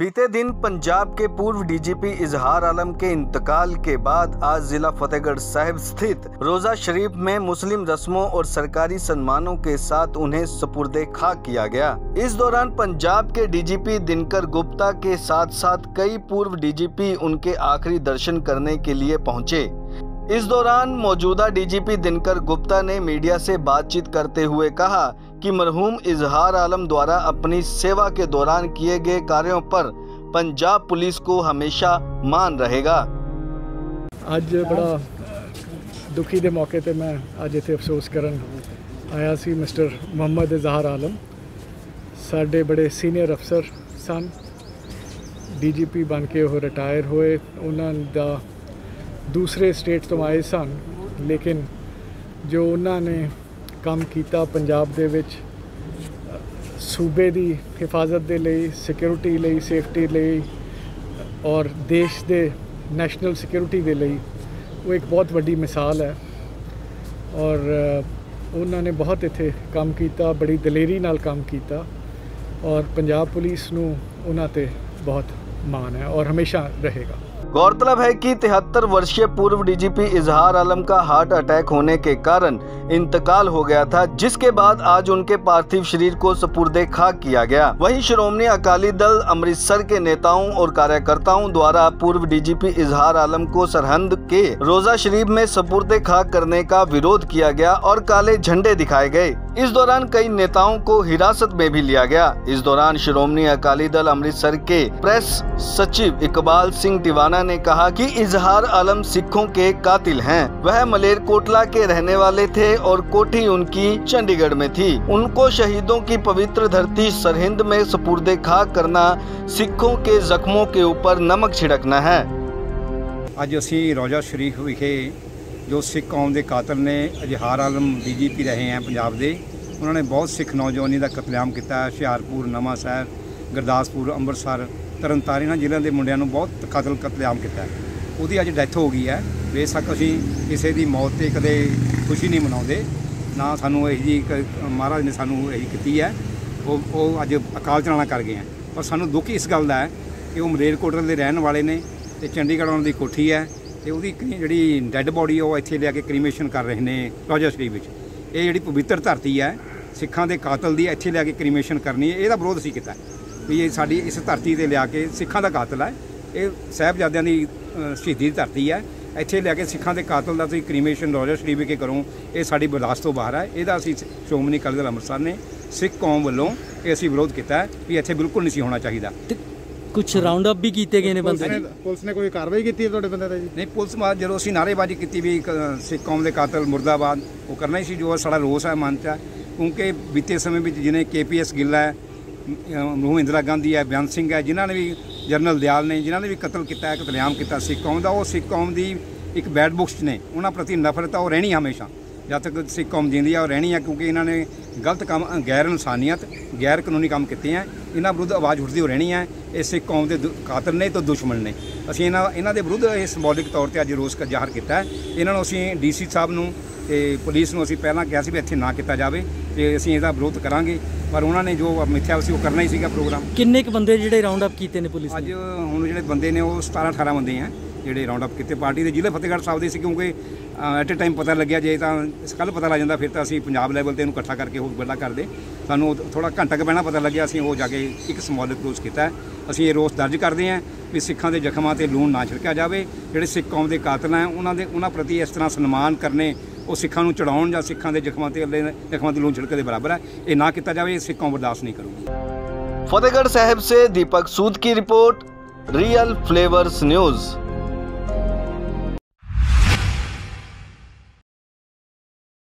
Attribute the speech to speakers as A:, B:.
A: बीते दिन पंजाब के पूर्व डीजीपी इजहार आलम के इंतकाल के बाद आज जिला फतेहगढ़ साहिब स्थित रोजा शरीफ में मुस्लिम रस्मों और सरकारी सम्मानों के साथ उन्हें सपुर्दे खा किया गया। इस दौरान पंजाब के डीजीपी दिनकर गुप्ता के साथ साथ कई पूर्व डीजीपी उनके आखिरी दर्शन करने के लिए पहुँचे। इस दौरान मौजूदा डीजीपी दिनकर गुप्ता ने मीडिया से बातचीत करते हुए कहा कि मरहूम इजहार आलम द्वारा अपनी सेवा के दौरान किए गए कार्यों पर पंजाब पुलिस को हमेशा मान रहेगा
B: ਅੱਜ ਬੜਾ ਦੁਖੀ ਦੇ ਮੌਕੇ ਤੇ ਮੈਂ ਅੱਜ ਇੱਥੇ ਅਫਸੋਸ ਕਰਨ ਆਇਆ ਸੀ ਮਿਸਟਰ ਮੁਹੰਮਦ ਇਜ਼ਹਾਰ ਆਲਮ ਸਾਡੇ ਬੜੇ ਸੀਨੀਅਰ ਅਫਸਰ ਸਨ ਡੀਜੀਪੀ ਬਣ ਕੇ ਉਹ ਰਿਟਾਇਰ ਹੋਏ ਉਹਨਾਂ ਦਾ ਦੂਸਰੇ ਸਟੇਟ ਤੋਂ ਆਏ ਸਨ, ਲੇਕਿਨ ਜੋ ਉਹਨਾਂ ਨੇ ਕੰਮ ਕੀਤਾ ਪੰਜਾਬ ਦੇ ਵਿੱਚ, ਸੂਬੇ ਦੀ ਹਿਫਾਜ਼ਤ ਦੇ ਲਈ ਸਿਕਿਉਰਿਟੀ ਲਈ ਸੇਫਟੀ ਲਈ ਔਰ ਦੇਸ਼ ਦੇ ਨੈਸ਼ਨਲ ਸਿਕਿਉਰਿਟੀ ਦੇ ਲਈ, ਉਹ ਇੱਕ ਬਹੁਤ ਵੱਡੀ ਮਿਸਾਲ ਹੈ। ਔਰ ਉਹਨਾਂ ਨੇ ਬਹੁਤ ਇੱਥੇ ਕੰਮ ਕੀਤਾ, ਬੜੀ ਦਲੇਰੀ ਨਾਲ ਕੰਮ ਕੀਤਾ ਔਰ ਪੰਜਾਬ ਪੁਲਿਸ ਨੂੰ ਉਹਨਾਂ ਤੇ ਬਹੁਤ ਮਾਣ ਹੈ ਔਰ ਹਮੇਸ਼ਾ ਰਹੇਗਾ।
A: गौरतलब है कि तिहत्तर वर्षीय पूर्व डीजीपी इजहार आलम का हार्ट अटैक होने के कारण इंतकाल हो गया था, जिसके बाद आज उनके पार्थिव शरीर को सपुर्दे खाक किया गया। वहीं श्रोमणी अकाली दल अमृतसर के नेताओं और कार्यकर्ताओं द्वारा पूर्व डीजीपी इजहार आलम को सरहंद के रोजा शरीफ में सपुर्दे खाक करने का विरोध किया गया और काले झंडे दिखाए गए। इस दौरान कई नेताओं को हिरासत में भी लिया गया। इस दौरान श्रोमणी अकाली दल अमृतसर के प्रेस सचिव इकबाल सिंह टिवाना ने कहा कि इजहार आलम सिखों के कातिल हैं वह मलेरकोटला के रहने वाले थे और कोठी उनकी चंडीगढ़ में थी उनको शहीदों की पवित्र धरती सरहिंद में सपुर्दे खाक करना सिखों के जख्मों के ऊपर नमक छिड़कना है
C: ਅੱਜ ਅਸੀਂ ਰੋਜ਼ਾ ਸ਼ਰੀਫ ਵਿਖੇ ਜੋ ਸਿੱਖ ਕੌਮ ਦੇ ਕਾਤਲ ਨੇ ਅਜਹਾਰ ਆਲਮ ਡੀਜੀਪੀ ਰਹੇ ਹਨ ਪੰਜਾਬ ਦੇ ਉਹਨਾਂ ਨੇ ਬਹੁਤ ਸਿੱਖ ਨੌਜਵਾਨੀ ਦਾ ਕਤਲੇਆਮ ਕੀਤਾ ਹੈ। ਹੁਸ਼ਿਆਰਪੁਰ ਨਵਾਂ ਸ਼ਹਿਰ ਗੁਰਦਾਸਪੁਰ ਅੰਮ੍ਰਿਤਸਰ ਤਰਨਤਾਰਨ ਇਹਨਾਂ ਜ਼ਿਲ੍ਹਿਆਂ ਦੇ ਮੁੰਡਿਆਂ ਨੂੰ ਬਹੁਤ ਕਤਲ ਕਤਲੇਆਮ ਕੀਤਾ ਉਹਦੀ ਅੱਜ ਡੈਥ ਹੋ ਗਈ ਹੈ। ਬੇਸ਼ੱਕ ਅਸੀਂ ਕਿਸੇ ਦੀ ਮੌਤ ਤੇ ਕਦੇ ਖੁਸ਼ੀ ਨਹੀਂ ਮਨਾਉਂਦੇ। ਨਾ ਸਾਨੂੰ ਇਹ ਜੀ ਮਹਾਰਾਜ ਨੇ ਸਾਨੂੰ ਇਹ ਕੀਤੀ ਹੈ। ਉਹ ਉਹ ਅੱਜ ਅਕਾਲ ਚਲਾਣਾ ਕਰ ਗਏ ਹੈ। ਪਰ ਸਾਨੂੰ ਦੁੱਖ ਇਸ ਗੱਲ ਦਾ ਹੈ ਕਿ ਉਹ ਮਲੇਰਕੋਟਲ ਦੇ ਰਹਿਣ ਵਾਲੇ ਨੇ ਤੇ ਚੰਡੀਗੜ੍ਹ ਉਹਨਾਂ ਦੀ ਕੋਠੀ ਹੈ ਤੇ ਉਹਦੀ ਕਰੀ- ਜਿਹੜੀ ਡੈੱਡ ਬੋਡੀ ਉਹ ਇੱਥੇ ਲਿਆ ਕੇ ਕ੍ਰੀਮੇਸ਼ਨ ਕਰ ਰਹੇ ਨੇ ਰੋਜਾ ਸ਼ਰੀਫ ਵਿੱਚ। ਇਹ ਜਿਹੜੀ ਪਵਿੱਤਰ ਧਰਤੀ ਹੈ, ਸਿੱਖਾਂ ਦੇ ਕਾਤਲ ਦੀ ਇੱਥੇ ਲਿਆ ਕੇ ਕ੍ਰੀਮੇਸ਼ਨ ਕਰਨੀ ਹੈ। ਇਹਦਾ ਵਿਰੋਧ ਅਸੀਂ ਕੀਤਾ ਵੀ ਇਹ ਸਾਡੀ ਇਸ ਧਰਤੀ ਤੇ ਲਿਆ ਕੇ ਸਿੱਖਾਂ ਦਾ ਕਾਤਲ ਹੈ। ਇਹ ਸਾਹਿਬਜ਼ਾਦਿਆਂ ਦੀ ਸ਼ਹੀਦੀ ਦੀ ਧਰਤੀ ਹੈ। ਇੱਥੇ ਲਿਆ ਕੇ ਸਿੱਖਾਂ ਦੇ ਕਾਤਲ ਦਾ ਤੁਸੀਂ ਕ੍ਰੀਮੇਸ਼ਨ ਰੋਜਾ ਸ਼ਰੀਫ ਵਿਖੇ ਕਰੋ। ਇਹ ਸਾਡੀ ਬਰਦਾਸ਼ਤ ਤੋਂ ਬਾਹਰ ਹੈ। ਇਹਦਾ ਅਸੀਂ ਸ਼੍ਰੋਮਣੀ ਅਕਾਲੀ ਦਲ ਅੰਮ੍ਰਿਤਸਰ ਨੇ ਸਿੱਖ ਕੌਮ ਵੱਲੋਂ ਇਹ ਅਸੀਂ ਵਿਰੋਧ ਕੀਤਾ ਹੈ ਵੀ ਇੱਥੇ ਬਿਲਕੁਲ ਨਹੀਂ ਸੀ ਹੋਣਾ ਚਾਹੀਦਾ।
D: ਕੁਝ ਰਾਉਂਡ ਅਪ ਵੀ ਕੀਤੇ ਗਏ ਨੇ ਬੰਦੇ?
E: ਪੁਲਿਸ ਨੇ ਪੁਲਿਸ ਨੇ ਕੋਈ ਕਾਰਵਾਈ ਕੀਤੀ ਹੈ ਤੁਹਾਡੇ ਬੰਦੇ ਤੇ ਜੀ?
C: ਨਹੀਂ ਪੁਲਿਸ ਮਾ ਜਦੋਂ ਅਸੀਂ ਨਾਅਰੇਬਾਜ਼ੀ ਕੀਤੀ ਵੀ ਸਿੱਖ ਕੌਮ ਦੇ ਕਾਤਲ ਮੁਰਦਾਬਾਦ ਉਹ ਕਰਨਾ ਹੀ ਸੀ। ਜੋ ਸਾਡਾ ਰੋਸ ਹੈ ਮਨ 'ਚ ਹੈ। ਕਿਉਂਕਿ ਬੀਤੇ ਸਮੇਂ ਵਿੱਚ ਜਿਹਨੇ ਕੇਪੀਐਸ ਗਿੱਲ ਹੈ ਮਰਹੂਮ ਇੰਦਰਾ ਗਾਂਧੀ ਹੈ ਬਿਆਨ ਸਿੰਘ ਹੈ, ਜਿਨ੍ਹਾਂ ਨੇ ਵੀ ਜਨਰਲ ਦਿਆਲ ਨੇ, ਜਿਨ੍ਹਾਂ ਨੇ ਵੀ ਕਤਲ ਕੀਤਾ ਹੈ, ਕਤਲੇਆਮ ਕੀਤਾ ਸਿੱਖ ਕੌਮ ਦਾ ਉਹ ਸਿੱਖ ਕੌਮ ਦੀ ਇੱਕ ਬੈਡ ਬੁੱਕਸ 'ਚ ਨੇ। ਉਹਨਾਂ ਪ੍ਰਤੀ ਨਫ਼ਰਤ ਆ, ਉਹ ਰਹਿਣੀ ਹਮੇਸ਼ਾ। ਜਦ ਤੱਕ ਸਿੱਖ ਕੌਮ ਜਿੰਦੀ ਆ, ਉਹ ਰਹਿਣੀ ਆ, ਕਿਉਂਕਿ ਇਹਨਾਂ ਨੇ ਗਲਤ ਕੰਮ ਗੈਰ ਇਨਸਾਨੀਅਤ, ਗੈਰ ਕਾਨੂੰਨੀ ਕੰਮ ਕੀਤੇ ਆ। ਇਹਨਾਂ ਵਿਰੁੱਧ ਆਵਾਜ਼ ਉੱਠਦੀ ਹੋ ਰਹਿਣੀ ਹੈ ਇਹ ਸਿੱਖ ਕੌਮ ਦੇ ਦੁ- ਕਾਤਲ ਨੇ ਤੇ ਦੁਸ਼ਮਣ ਨੇ। ਅਸੀਂ ਇਹਨਾਂ ਇਹਨਾਂ ਦੇ ਵਿਰੁੱਧ ਇਹ ਸਿੰਬੋਲਿਕ ਤੌਰ ਤੇ ਅੱਜ ਰੋਸ ਜ਼ਾਹਰ ਕੀਤਾ ਇਹਨਾਂ ਨੂੰ ਅਸੀਂ ਡੀਸੀ ਸਾਹਿਬ ਨੂੰ ਤੇ ਪੁਲਿਸ ਨੂੰ ਅਸੀਂ ਪਹਿਲਾਂ ਕਿਹਾ ਸੀ ਵੀ ਇੱਥੇ ਨਾ ਕੀਤਾ ਜਾਵੇ। ਤੇ ਅਸੀਂ ਇਹਦਾ ਵਿਰੋਧ ਕਰਾਂਗੇ ਪਰ ਉਹਨਾਂ ਨੇ ਜੋ ਮਿੱਥਿਆ ਸੀ ਉਹ ਕਰਨਾ ਹੀ ਸੀਗਾ ਪ੍ਰੋਗਰਾਮ।
D: ਕਿੰਨੇ ਕੁ ਬੰਦੇ ਜਿਹੜੇ ਰਾਉਂਡ ਅਪ ਕੀਤੇ ਨੇ ਪੁਲਿਸ
C: ਅੱਜ ਹੁਣ ਜਿਹੜੇ ਬੰਦੇ ਨੇ ਉਹ 17 18 ਬੰਦੇ ਆ ਜਿਹੜੇ ਰਾਉਂਡ ਅਪ ਕੀਤੇ। ਪਾਰਟੀ ਦੇ ਜ਼ਿਲ੍ਹੇ ਫਤਿਹਗੜ੍ਹ ਸਾਹਿਬ ਦੇ ਸੀ ਕਿਉਂਕਿ ਐਟ ਅ ਟਾਈਮ ਪਤਾ ਲੱਗਿਆ ਜੇ ਤਾਂ ਕੱਲ ਪਤਾ ਲੱਗ ਜਾਂਦਾ ਫਿਰ ਤਾਂ ਅਸੀਂ ਪੰਜਾਬ ਲੈਵਲ ਤੇ ਇਹਨੂੰ ਇਕੱਠਾ ਕਰਕੇ ਹੋਰ ਵੱਡਾ ਕਰਦੇ। ਸਾਨੂੰ ਥੋੜਾ ਘੰਟਾ ਕੁ ਪਹਿਲਾਂ ਪਤਾ ਲੱਗਿਆ ਅਸੀਂ ਉਹ ਜਾ ਕੇ ਇੱਕ ਸਮੋਲਿਕ ਰੋਸ ਕੀਤਾ। ਅਸੀਂ ਇਹ ਰੋਸ ਦਰਜ ਕਰਦੇ ਹਾਂ ਵੀ ਸਿੱਖਾਂ ਦੇ ਜ਼ਖਮਾਂ ਤੇ ਲੂਣ ਨਾ ਛਿੜਕਿਆ ਜਾਵੇ। ਜਿਹੜੇ ਸਿੱਖ ਕੌਮ ਦੇ ਕਾਤਲ ਹੈ ਉਹਨਾਂ ਦੇ ਉਹਨਾਂ ਪ੍ਰਤੀ ਇਸ ਤਰ੍ਹਾਂ ਸਨਮਾਨ ਕਰਨੇ ਉਹ ਸਿੱਖਾਂ ਨੂੰ ਚੜਾਉਣ ਜਾਂ ਸਿੱਖਾਂ ਦੇ ਜ਼ਖਮਾਂ ਤੇ ਅੱਲੇ ਜ਼ਖਮਾਂ ਤੇ ਲੂਣ ਛਿੜਕੇ ਦੇ ਬਰਾਬਰ ਹੈ ਇਹ ਨਾ ਕੀਤਾ ਜਾਵੇ ਇਹ ਸਿੱਖ ਕੌਮ ਬਰਦਾਸ਼ਤ ਨਹੀਂ ਕਰੂਗੀ
A: फतेहगढ़ साहिब से दीपक सूद की रिपोर्ट रियल फ्लेवर्स न्यूज़